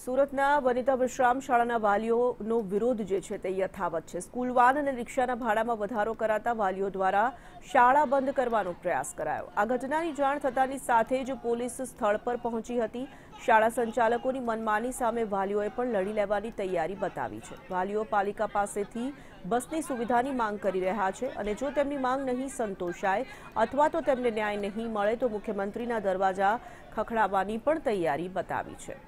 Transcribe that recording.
સુરતના વનિતા વિશ્રામ શાળાના વાલીઓનો વિરોધ જે છે તે યથાવત છે. સ્કૂલ વાન અને રિક્ષાના ભાડામાં વધારો કરાતા વાલીઓ દ્વારા શાળા બંધ કરવાનો પ્રયાસ કરાયો. આ ઘટનાની જાણ થતાની સાથે જ પોલીસ સ્થળ પર પહોંચી હતી. શાળા સંચાલકોની મનમાની સામે વાલીઓએ પણ લડી લેવાની તૈયારી બતાવી છે. વાલીઓ પાલિકા પાસેથી બસની સુવિધાની માંગ કરી રહ્યા છે અને જો તેમની માંગ નહીં સંતોષાય અથવા તો તેમને ન્યાય નહીં મળે તો મુખ્યમંત્રીના દરવાજા ખખડાવવાની પણ તૈયારી બતાવી છે.